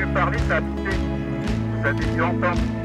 que par vite habiter. Vous avez dû entendre.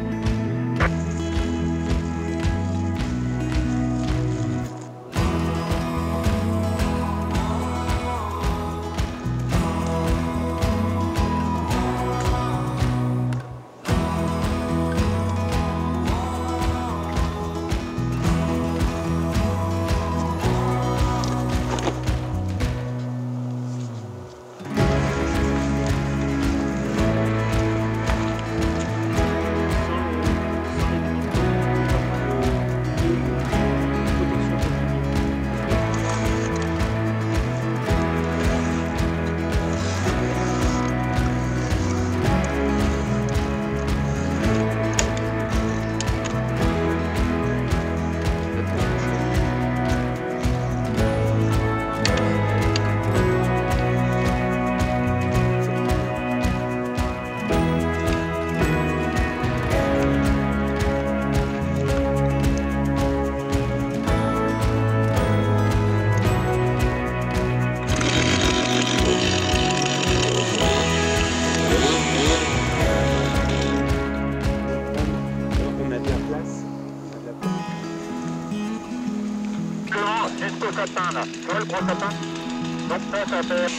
Place. Jusqu'au sapin là? Tu vois le gros sapin Donc ça, ça fait...